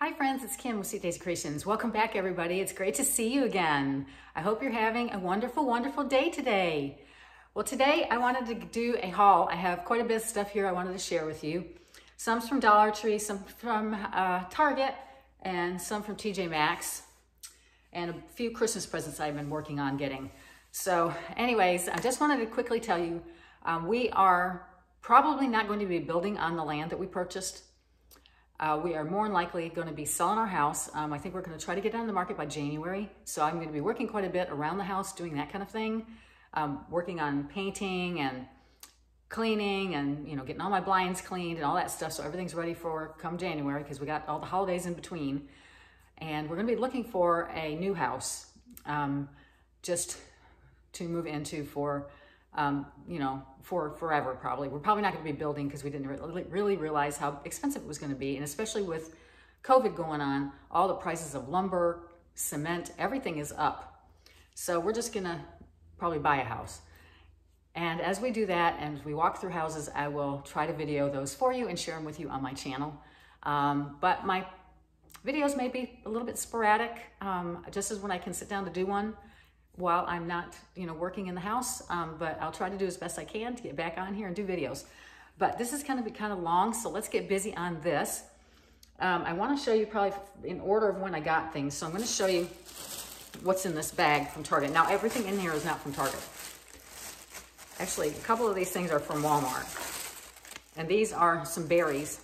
Hi friends, it's Kim with Sweet Daisy Creations. Welcome back everybody. It's great to see you again. I hope you're having a wonderful, wonderful day today. Well today I wanted to do a haul. I have quite a bit of stuff here I wanted to share with you. Some's from Dollar Tree, some from uh, Target, and some from TJ Maxx, and a few Christmas presents I've been working on getting. So anyways, I just wanted to quickly tell you, um, we are probably not going to be building on the land that we purchased uh, we are more than likely going to be selling our house. Um, I think we're going to try to get it on the market by January. So I'm going to be working quite a bit around the house doing that kind of thing. Um, working on painting and cleaning and, you know, getting all my blinds cleaned and all that stuff. So everything's ready for come January because we got all the holidays in between. And we're going to be looking for a new house um, just to move into for um, you know, for forever probably. We're probably not going to be building because we didn't really, really realize how expensive it was going to be. And especially with COVID going on, all the prices of lumber, cement, everything is up. So we're just going to probably buy a house. And as we do that and we walk through houses, I will try to video those for you and share them with you on my channel. Um, but my videos may be a little bit sporadic, um, just as when I can sit down to do one while I'm not, you know, working in the house, um, but I'll try to do as best I can to get back on here and do videos. But this is kind of be kind of long, so let's get busy on this. Um, I want to show you probably in order of when I got things. So I'm going to show you what's in this bag from Target. Now, everything in here is not from Target. Actually, a couple of these things are from Walmart. And these are some berries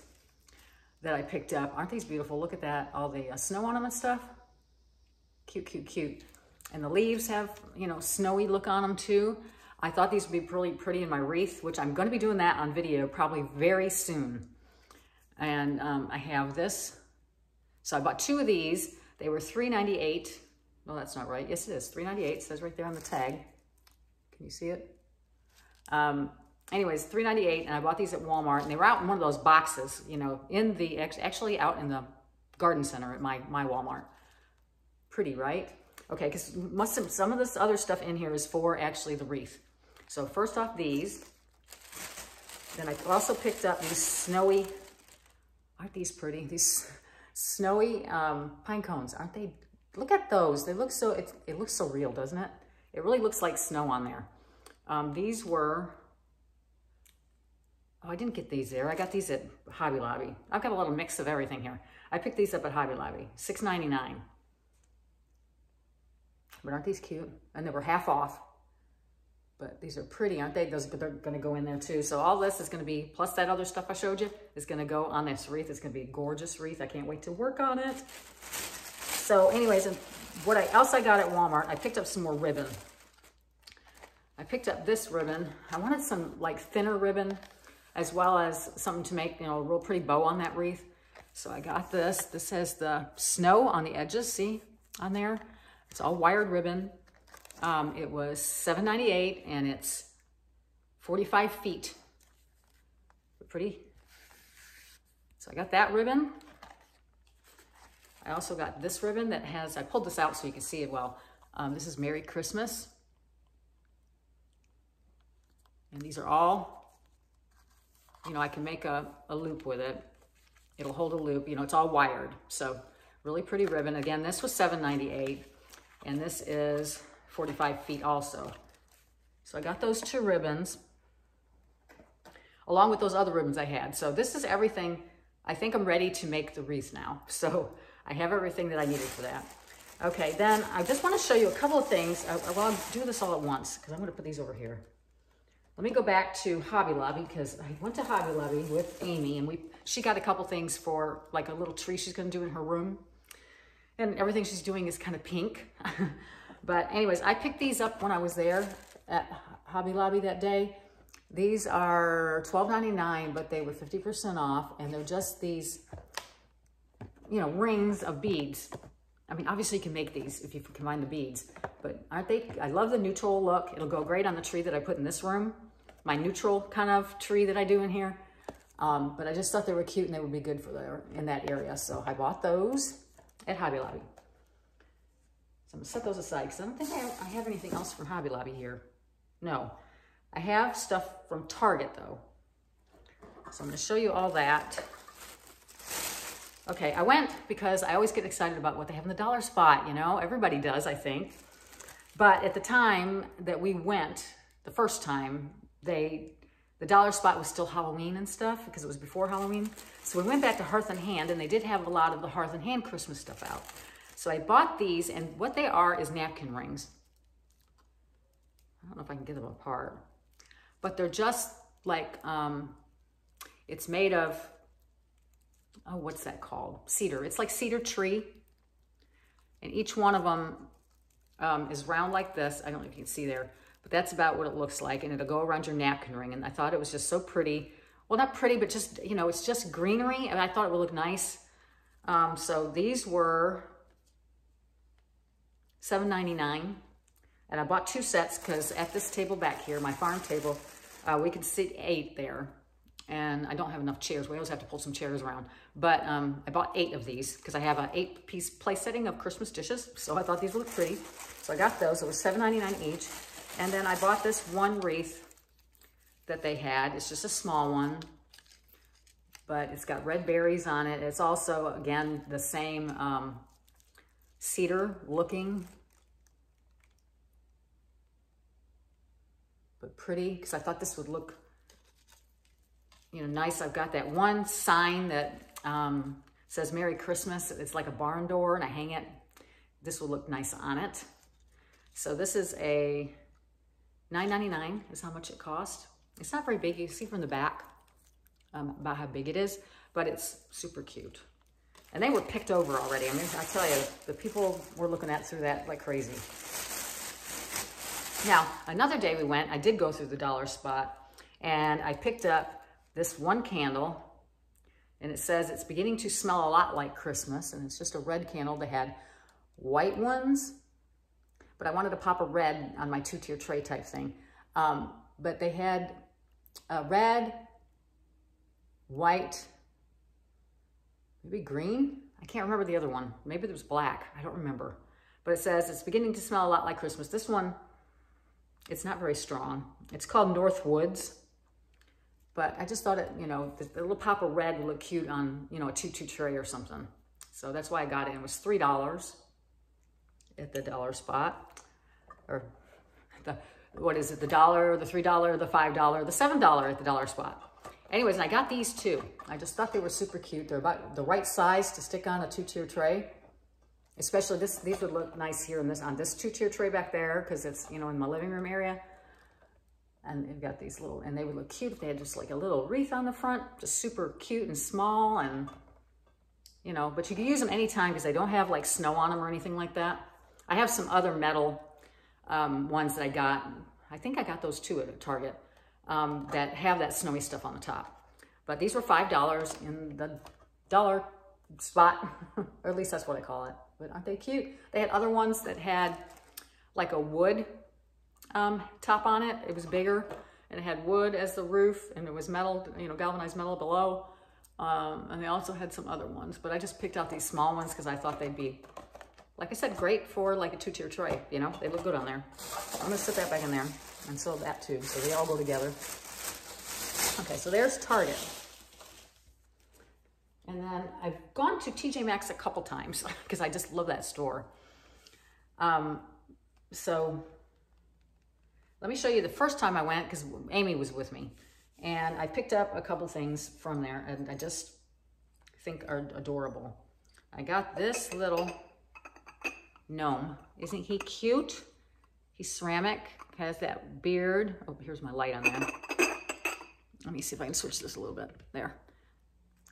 that I picked up. Aren't these beautiful? Look at that. All the uh, snow on them and stuff. Cute, cute, cute. And the leaves have, you know, snowy look on them too. I thought these would be really pretty in my wreath, which I'm going to be doing that on video probably very soon. And um, I have this. So I bought two of these. They were $3.98. No, that's not right. Yes, it is. $3.98. It says right there on the tag. Can you see it? Um, anyways, $3.98. And I bought these at Walmart. And they were out in one of those boxes, you know, in the, actually out in the garden center at my, my Walmart. Pretty, right? Okay, because some of this other stuff in here is for actually the wreath. So first off these. Then I also picked up these snowy, aren't these pretty? These snowy um, pine cones, aren't they? Look at those. They look so, it, it looks so real, doesn't it? It really looks like snow on there. Um, these were, oh, I didn't get these there. I got these at Hobby Lobby. I've got a little mix of everything here. I picked these up at Hobby Lobby, $6.99. But aren't these cute? And they were half off. But these are pretty, aren't they? Those they're going to go in there too. So all this is going to be, plus that other stuff I showed you, is going to go on this wreath. It's going to be a gorgeous wreath. I can't wait to work on it. So anyways, and what I, else I got at Walmart, I picked up some more ribbon. I picked up this ribbon. I wanted some like thinner ribbon as well as something to make, you know, a real pretty bow on that wreath. So I got this. This has the snow on the edges, see, on there. It's all wired ribbon. Um, it was $7.98 and it's 45 feet. Pretty. So I got that ribbon. I also got this ribbon that has, I pulled this out so you can see it well. Um, this is Merry Christmas. And these are all, you know, I can make a, a loop with it. It'll hold a loop, you know, it's all wired. So really pretty ribbon. Again, this was $7.98 and this is 45 feet also. So I got those two ribbons along with those other ribbons I had. So this is everything. I think I'm ready to make the wreath now. So I have everything that I needed for that. Okay, then I just want to show you a couple of things. I, I want do this all at once because I'm going to put these over here. Let me go back to Hobby Lobby because I went to Hobby Lobby with Amy and we she got a couple things for like a little tree she's going to do in her room and everything she's doing is kind of pink. but anyways, I picked these up when I was there at Hobby Lobby that day. These are $12.99, but they were 50% off, and they're just these, you know, rings of beads. I mean, obviously you can make these if you combine the beads, but aren't they, I love the neutral look. It'll go great on the tree that I put in this room, my neutral kind of tree that I do in here. Um, but I just thought they were cute and they would be good for there in that area. So I bought those at Hobby Lobby. So I'm gonna set those aside because I don't think I have, I have anything else from Hobby Lobby here. No, I have stuff from Target though. So I'm gonna show you all that. Okay, I went because I always get excited about what they have in the dollar spot, you know? Everybody does, I think. But at the time that we went, the first time, they the dollar spot was still Halloween and stuff because it was before Halloween. So we went back to Hearth and Hand and they did have a lot of the Hearth and Hand Christmas stuff out. So I bought these and what they are is napkin rings. I don't know if I can get them apart, but they're just like, um, it's made of, oh, what's that called? Cedar. It's like cedar tree. And each one of them um, is round like this. I don't know if you can see there, but that's about what it looks like. And it'll go around your napkin ring. And I thought it was just so pretty. Well, not pretty, but just, you know, it's just greenery. And I thought it would look nice. Um, so these were $7.99. And I bought two sets because at this table back here, my farm table, uh, we could sit eight there. And I don't have enough chairs. We always have to pull some chairs around. But um, I bought eight of these because I have an eight piece place setting of Christmas dishes. So I thought these would look pretty. So I got those. It was $7.99 each. And then I bought this one wreath that they had. It's just a small one. But it's got red berries on it. It's also, again, the same um, cedar looking but pretty because I thought this would look, you know, nice. I've got that one sign that um, says Merry Christmas. It's like a barn door and I hang it. This will look nice on it. So this is a $9.99 is how much it cost. It's not very big. You see from the back um, about how big it is, but it's super cute. And they were picked over already. I mean, I tell you, the people were looking at through that like crazy. Now, another day we went, I did go through the dollar spot and I picked up this one candle and it says it's beginning to smell a lot like Christmas and it's just a red candle. They had white ones, but I wanted to pop a red on my two-tier tray type thing. Um, but they had a red, white, maybe green. I can't remember the other one. Maybe it was black. I don't remember. But it says it's beginning to smell a lot like Christmas. This one it's not very strong. It's called North Woods. But I just thought it, you know, the, the little pop of red would look cute on, you know, a two-tier tray or something. So that's why I got it. It was $3 at the dollar spot. Or the, what is it, the dollar, the $3, the $5, the $7 at the dollar spot. Anyways, I got these two. I just thought they were super cute. They're about the right size to stick on a two-tier tray. Especially this, these would look nice here in this, on this two-tier tray back there because it's, you know, in my living room area. And they've got these little, and they would look cute if they had just like a little wreath on the front, just super cute and small and, you know, but you can use them anytime because they don't have like snow on them or anything like that. I have some other metal um, ones that I got. I think I got those too at Target um, that have that snowy stuff on the top. But these were $5 in the dollar spot, or at least that's what I call it. But aren't they cute? They had other ones that had like a wood um, top on it. It was bigger and it had wood as the roof and it was metal, you know, galvanized metal below. Um, and they also had some other ones, but I just picked out these small ones because I thought they'd be, like I said, great for like a two-tier tray, you know, they look good on there. I'm gonna sit that back in there and sew that too, so they all go together. Okay, so there's Target. And then I've gone to TJ Maxx a couple times because I just love that store. Um, so let me show you the first time I went because Amy was with me. And I picked up a couple things from there and I just think are adorable. I got this little gnome. Isn't he cute? He's ceramic, has that beard. Oh, here's my light on there. Let me see if I can switch this a little bit. There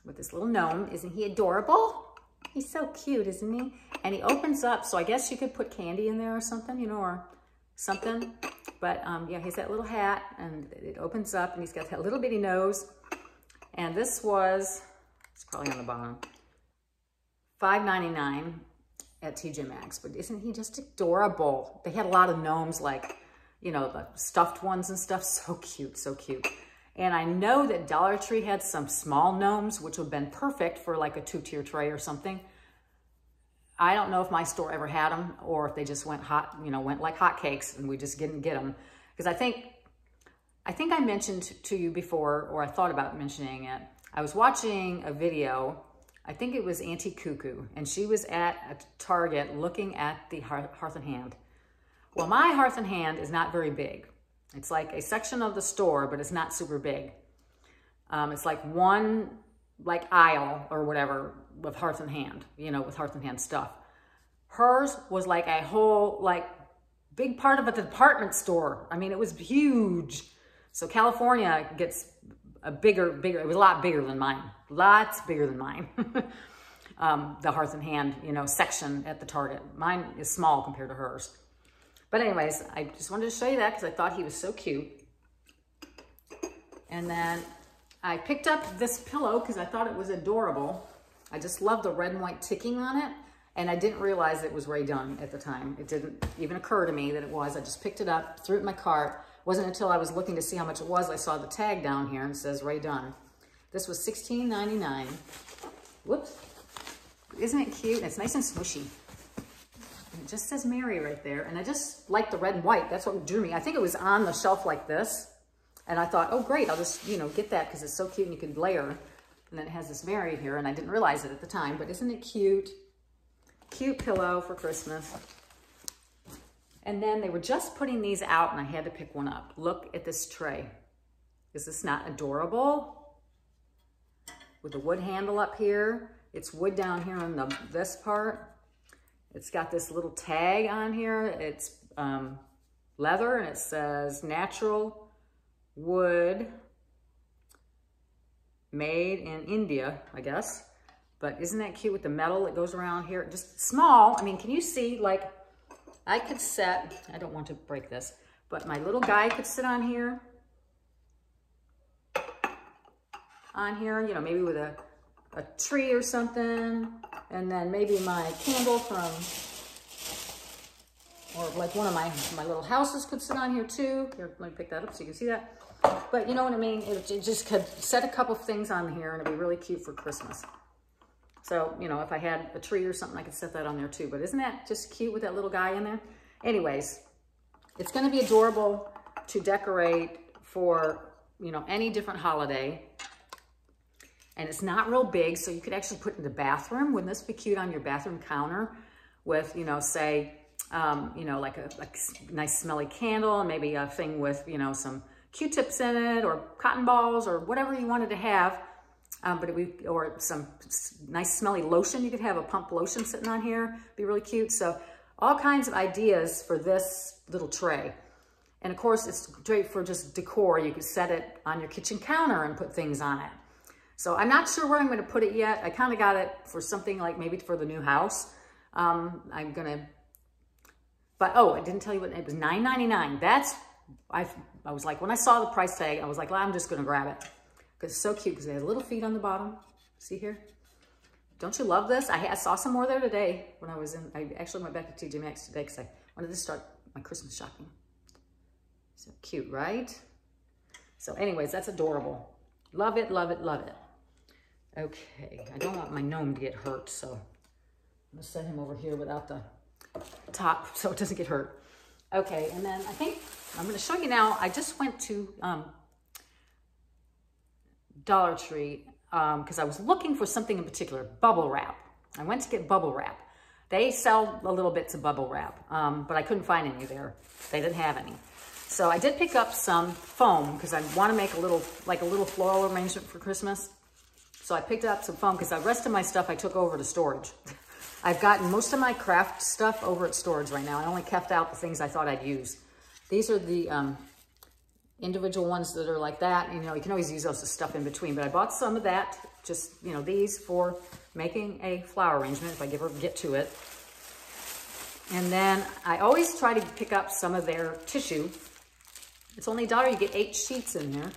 with this little gnome. Isn't he adorable? He's so cute, isn't he? And he opens up, so I guess you could put candy in there or something, you know, or something. But um, yeah, he's that little hat and it opens up and he's got that little bitty nose. And this was, it's probably on the bottom, $5.99 at TJ Maxx. But isn't he just adorable? They had a lot of gnomes like, you know, the stuffed ones and stuff. So cute, so cute. And I know that Dollar Tree had some small gnomes, which would have been perfect for like a two-tier tray or something. I don't know if my store ever had them or if they just went hot, you know, went like hotcakes and we just didn't get them. Because I think, I think I mentioned to you before, or I thought about mentioning it. I was watching a video I think it was Auntie Cuckoo, and she was at a Target looking at the Hearth and Hand. Well, my Hearth and Hand is not very big. It's like a section of the store, but it's not super big. Um, it's like one like aisle or whatever with Hearth and Hand, you know, with Hearth and Hand stuff. Hers was like a whole, like big part of a department store. I mean, it was huge. So California gets a bigger, bigger, it was a lot bigger than mine. Lots bigger than mine. um, the Hearth and Hand, you know, section at the Target. Mine is small compared to hers. But anyways, I just wanted to show you that because I thought he was so cute. And then I picked up this pillow because I thought it was adorable. I just love the red and white ticking on it. And I didn't realize it was Rae Dunn at the time. It didn't even occur to me that it was. I just picked it up, threw it in my cart. Wasn't until I was looking to see how much it was, I saw the tag down here and says Rae Dunn. This was $16.99. Whoops. Isn't it cute? It's nice and. And it just says Merry right there. And I just like the red and white. That's what drew me. I think it was on the shelf like this. And I thought, oh, great. I'll just, you know, get that because it's so cute and you can layer. And then it has this Merry here. And I didn't realize it at the time. But isn't it cute? Cute pillow for Christmas. And then they were just putting these out and I had to pick one up. Look at this tray. Is this not adorable? With the wood handle up here. It's wood down here on the this part. It's got this little tag on here. It's um, leather and it says natural wood made in India, I guess. But isn't that cute with the metal that goes around here? Just small. I mean, can you see, like, I could set, I don't want to break this, but my little guy could sit on here. On here, you know, maybe with a, a tree or something. And then maybe my candle from, or like one of my, my little houses could sit on here too. Here, let me pick that up so you can see that. But you know what I mean? It, it just could set a couple things on here and it'd be really cute for Christmas. So, you know, if I had a tree or something, I could set that on there too. But isn't that just cute with that little guy in there? Anyways, it's going to be adorable to decorate for, you know, any different holiday. And it's not real big, so you could actually put in the bathroom. Wouldn't this be cute on your bathroom counter with, you know, say, um, you know, like a, a nice smelly candle and maybe a thing with, you know, some Q-tips in it or cotton balls or whatever you wanted to have um, but we, or some nice smelly lotion. You could have a pump lotion sitting on here, be really cute. So all kinds of ideas for this little tray. And of course, it's great for just decor. You could set it on your kitchen counter and put things on it. So I'm not sure where I'm gonna put it yet. I kind of got it for something like maybe for the new house. Um, I'm gonna, but oh, I didn't tell you what, it was $9.99. That's, I, I was like, when I saw the price tag, I was like, well, I'm just gonna grab it. It's so cute because it has little feet on the bottom. See here? Don't you love this? I, I, saw some more there today when I was in, I actually went back to TJ Maxx today because I wanted to start my Christmas shopping. So cute, right? So anyways, that's adorable. Love it, love it, love it. Okay, I don't want my gnome to get hurt, so I'm gonna set him over here without the top so it doesn't get hurt. Okay, and then I think I'm gonna show you now, I just went to um, Dollar Tree because um, I was looking for something in particular, bubble wrap. I went to get bubble wrap. They sell a little bits of bubble wrap, um, but I couldn't find any there. They didn't have any. So I did pick up some foam because I want to make a little, like a little floral arrangement for Christmas. So I picked up some foam because the rest of my stuff I took over to storage. I've gotten most of my craft stuff over at storage right now. I only kept out the things I thought I'd use. These are the um, individual ones that are like that. You know, you can always use those as stuff in between. But I bought some of that, just, you know, these for making a flower arrangement if I ever get to it. And then I always try to pick up some of their tissue. It's only a dollar. You get eight sheets in there.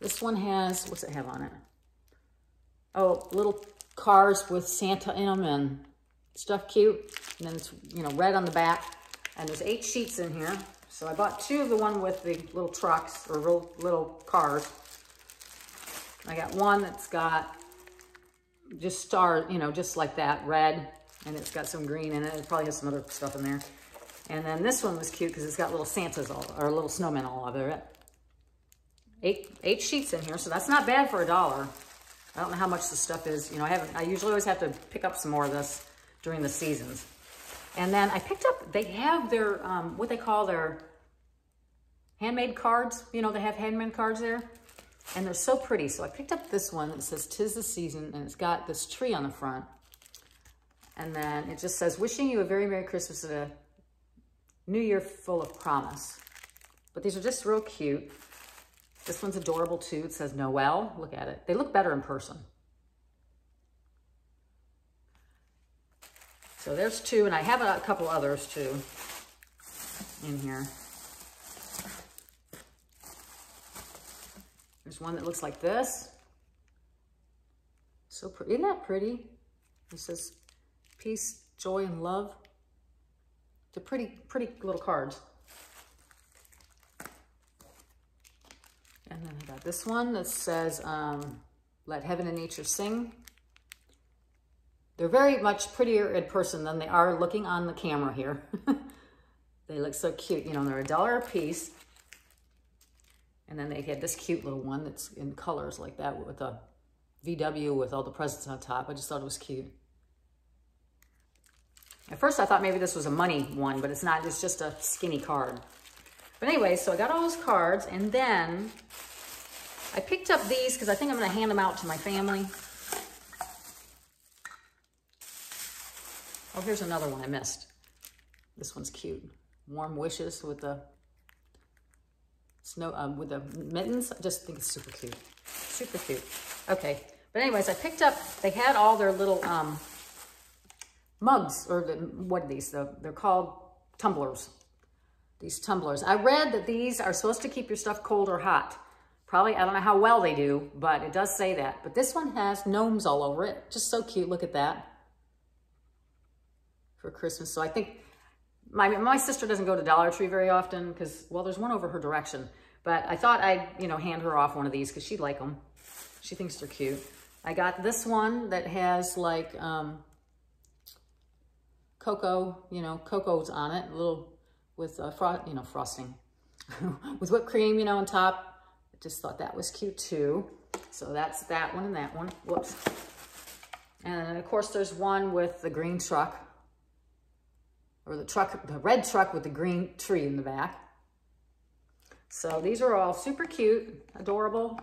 This one has, what's it have on it? Oh, little cars with Santa in them and stuff cute. And then it's, you know, red on the back. And there's eight sheets in here. So I bought two of the one with the little trucks or little, cars. I got one that's got just star, you know, just like that, red, and it's got some green in it. It probably has some other stuff in there. And then this one was cute because it's got little Santas all, or little snowmen all over it. Eight, eight sheets in here, so that's not bad for a dollar. I don't know how much the stuff is. You know, I haven't, I usually always have to pick up some more of this during the seasons. And then I picked up, they have their, um, what they call their handmade cards. You know, they have handmade cards there. And they're so pretty. So I picked up this one that says Tis the Season. And it's got this tree on the front. And then it just says, wishing you a very Merry Christmas and a New Year full of promise. But these are just real cute. This one's adorable too. It says Noel. Look at it. They look better in person. So there's two, and I have a couple others too in here. There's one that looks like this. So pretty. Isn't that pretty? It says peace, joy, and love. They're pretty, pretty little cards. And then I got this one that says, um, let heaven and nature sing. They're very much prettier in person than they are looking on the camera here. they look so cute. You know, they're a dollar a piece. And then they had this cute little one that's in colors like that with a VW with all the presents on top. I just thought it was cute. At first I thought maybe this was a money one, but it's not. It's just a skinny card. But anyway, so I got all those cards and then I picked up these because I think I'm going to hand them out to my family. Oh, here's another one I missed. This one's cute. Warm wishes with the snow um, with the mittens. I just think it's super cute. Super cute. Okay. But anyways, I picked up, they had all their little um, mugs, or the, what are these? The, they're called tumblers. These tumblers. I read that these are supposed to keep your stuff cold or hot. Probably, I don't know how well they do, but it does say that. But this one has gnomes all over it. Just so cute. Look at that. For Christmas. So I think my, my sister doesn't go to Dollar Tree very often because, well, there's one over her direction. But I thought I'd, you know, hand her off one of these because she'd like them. She thinks they're cute. I got this one that has like um, cocoa, you know, cocoa's on it, a little with, uh, fro you know, frosting. with whipped cream, you know, on top I just thought that was cute too. So that's that one and that one. Whoops. And of course there's one with the green truck or the truck, the red truck with the green tree in the back. So these are all super cute, adorable.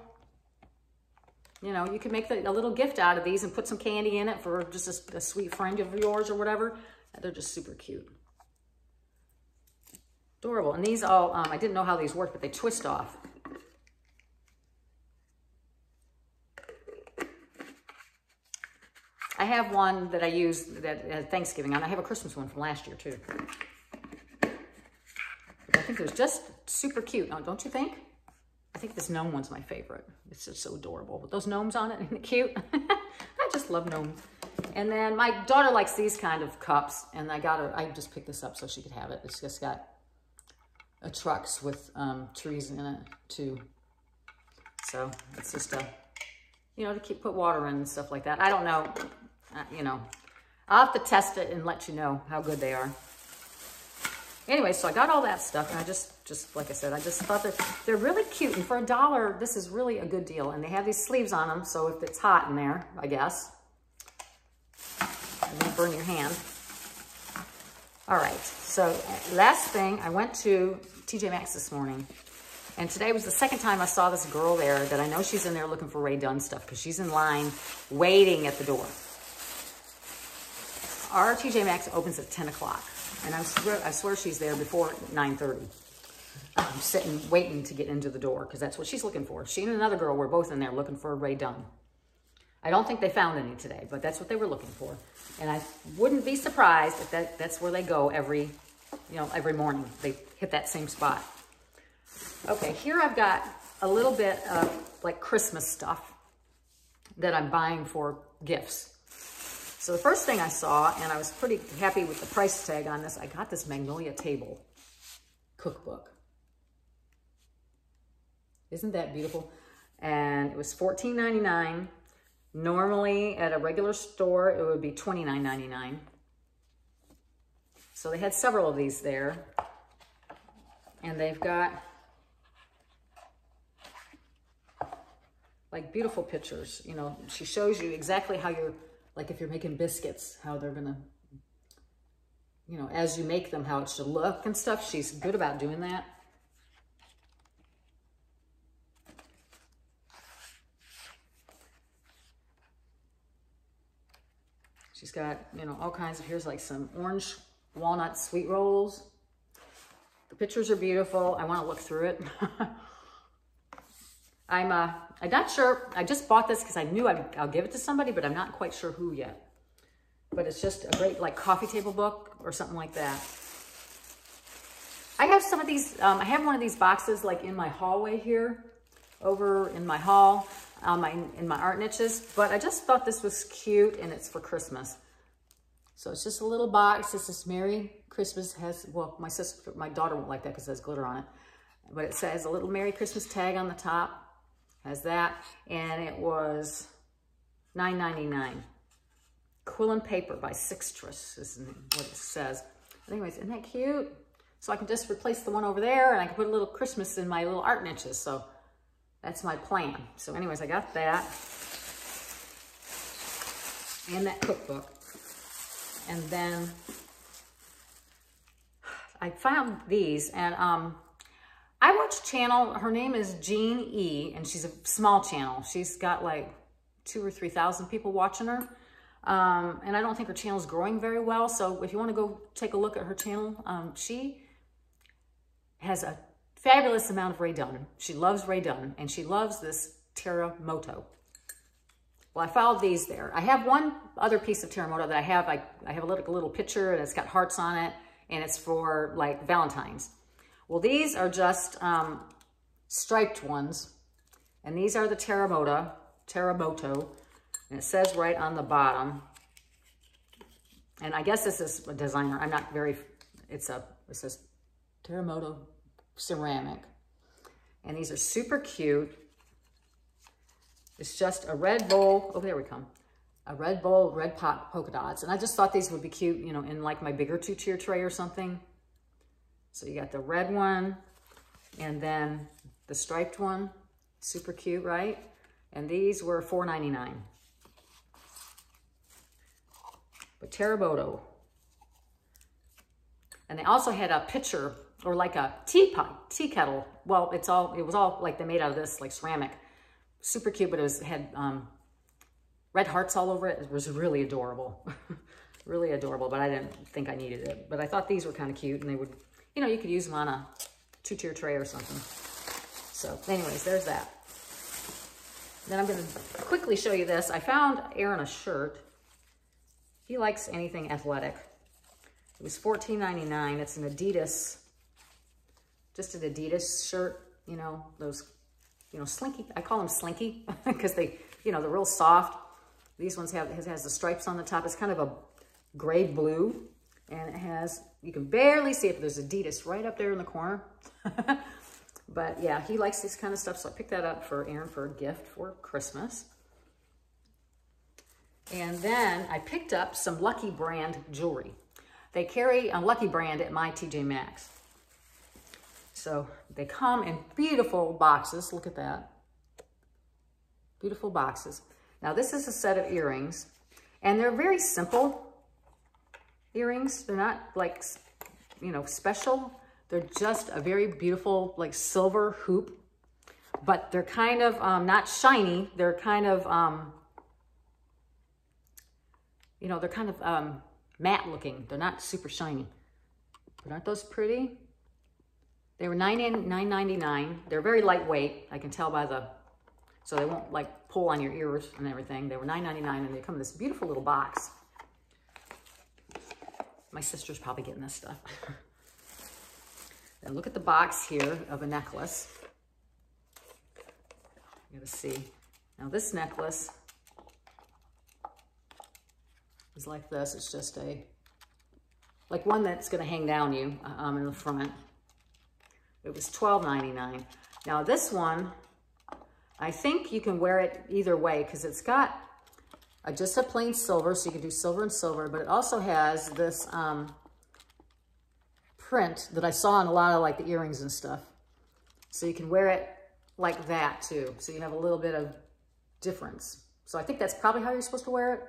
You know, you can make the, a little gift out of these and put some candy in it for just a, a sweet friend of yours or whatever. They're just super cute. Adorable. And these all, um, I didn't know how these work, but they twist off. I have one that I use that has Thanksgiving on. I have a Christmas one from last year too. But I think it was just super cute, don't you think? I think this gnome one's my favorite. It's just so adorable with those gnomes on it. It cute? I just love gnomes. And then my daughter likes these kind of cups, and I got her, I just picked this up so she could have it. It's just got a trucks with um, trees in it too. So it's just a, you know, to keep put water in and stuff like that. I don't know uh, you know, I'll have to test it and let you know how good they are. Anyway, so I got all that stuff, and I just, just like I said, I just thought that they're really cute. And for a dollar, this is really a good deal. And they have these sleeves on them, so if it's hot in there, I guess, you burn your hand. All right, so last thing, I went to TJ Maxx this morning. And today was the second time I saw this girl there that I know she's in there looking for Rae Dunn stuff because she's in line waiting at the door our TJ Maxx opens at 10 o'clock. And I swear, I swear she's there before 9.30. I'm sitting, waiting to get into the door because that's what she's looking for. She and another girl were both in there looking for Rae Dunn. I don't think they found any today, but that's what they were looking for. And I wouldn't be surprised if that, that's where they go every, you know, every morning. They hit that same spot. Okay, here I've got a little bit of like Christmas stuff that I'm buying for gifts. So the first thing I saw, and I was pretty happy with the price tag on this, I got this Magnolia Table cookbook. Isn't that beautiful? And it was $14.99. Normally at a regular store, it would be $29.99. So they had several of these there. And they've got like beautiful pictures. You know, she shows you exactly how you're, like if you're making biscuits, how they're gonna, you know, as you make them, how it should look and stuff. She's good about doing that. She's got, you know, all kinds of, here's like some orange walnut sweet rolls. The pictures are beautiful. I want to look through it. I'm, uh, I'm not sure. I just bought this because I knew I'd, I'll give it to somebody, but I'm not quite sure who yet. But it's just a great like coffee table book or something like that. I have some of these, um, I have one of these boxes like in my hallway here, over in my hall, um, my, in my art niches, but I just thought this was cute and it's for Christmas. So it's just a little box. This is Merry Christmas has, well, my sister, my daughter won't like that because it has glitter on it, but it says a little Merry Christmas tag on the top, has that, and it was $9.99. Quill and Paper by Sixtress is what it says. Anyways, isn't that cute? So I can just replace the one over there and I can put a little Christmas in my little art niches. So that's my plan. So anyways, I got that. And that cookbook. And then I found these and um, I watch channel, her name is Jean E, and she's a small channel. She's got like two or 3,000 people watching her. Um, and I don't think her channel is growing very well. So if you want to go take a look at her channel, um, she has a fabulous amount of Rae Dunn. She loves Rae Dunn and she loves this Terremoto. Well, I followed these there. I have one other piece of Terremoto that I have. I, I have a little, a little picture and it's got hearts on it and it's for like Valentine's. Well, these are just um, striped ones and these are the Terremoto, Terremoto and it says right on the bottom, and I guess this is a designer. I'm not very, it's a, it says Terremoto ceramic. And these are super cute. It's just a red bowl. Oh, there we come. A red bowl, red pot polka dots. And I just thought these would be cute, you know, in like my bigger two-tier tray or something. So you got the red one and then the striped one. Super cute, right? And these were $4.99. but Terremoto. And they also had a pitcher or like a teapot, tea kettle. Well, it's all, it was all like they made out of this, like ceramic. Super cute, but it was, had um, red hearts all over it. It was really adorable. really adorable, but I didn't think I needed it. But I thought these were kind of cute and they would, you know, you could use them on a two-tier tray or something. So anyways, there's that. Then I'm gonna quickly show you this. I found Aaron a shirt he likes anything athletic. It was $14.99. It's an Adidas, just an Adidas shirt, you know, those, you know, slinky. I call them slinky because they, you know, they're real soft. These ones have, has, has the stripes on the top. It's kind of a gray blue and it has, you can barely see it, but there's Adidas right up there in the corner. but yeah, he likes this kind of stuff. So I picked that up for Aaron for a gift for Christmas. And then I picked up some Lucky Brand jewelry. They carry a Lucky Brand at my TJ Maxx. So they come in beautiful boxes. Look at that. Beautiful boxes. Now this is a set of earrings and they're very simple earrings. They're not like, you know, special. They're just a very beautiful like silver hoop, but they're kind of um, not shiny. They're kind of, um, you know, they're kind of um, matte looking. They're not super shiny. But aren't those pretty? They were $9.99. They're very lightweight. I can tell by the, so they won't like pull on your ears and everything. They were $9.99 and they come in this beautiful little box. My sister's probably getting this stuff. then look at the box here of a necklace. You gotta see. Now this necklace is like this. It's just a, like one that's going to hang down you um, in the front. It was $12.99. Now this one, I think you can wear it either way because it's got a, just a plain silver, so you can do silver and silver, but it also has this um, print that I saw on a lot of like the earrings and stuff. So you can wear it like that too. So you have a little bit of difference. So I think that's probably how you're supposed to wear it.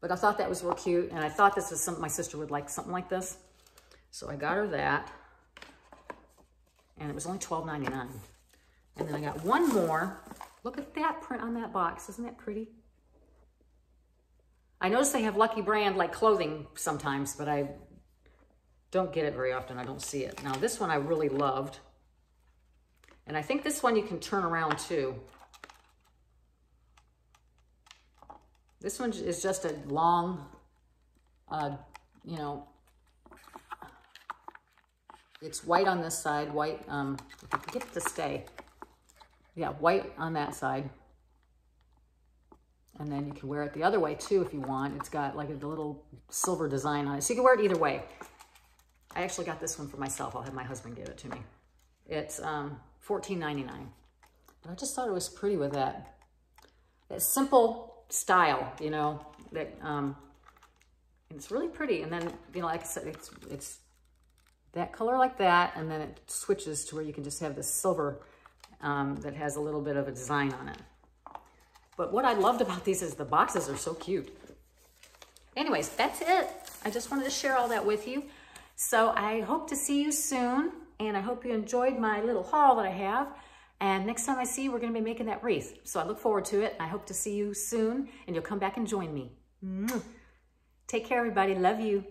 But I thought that was real cute. And I thought this was something my sister would like, something like this. So I got her that. And it was only $12.99. And then I got one more. Look at that print on that box. Isn't that pretty? I notice they have Lucky Brand like clothing sometimes, but I don't get it very often. I don't see it. Now this one I really loved. And I think this one you can turn around too. This one is just a long, uh, you know, it's white on this side, white, um, get to stay. Yeah, white on that side. And then you can wear it the other way too if you want. It's got like a little silver design on it. So you can wear it either way. I actually got this one for myself. I'll have my husband give it to me. It's um, $14.99. But I just thought it was pretty with that, that simple style, you know, that um, it's really pretty. And then, you know, like I said, it's, it's that color like that, and then it switches to where you can just have this silver um, that has a little bit of a design on it. But what I loved about these is the boxes are so cute. Anyways, that's it. I just wanted to share all that with you. So I hope to see you soon, and I hope you enjoyed my little haul that I have. And next time I see you, we're going to be making that wreath. So I look forward to it. I hope to see you soon, and you'll come back and join me. Take care, everybody. Love you.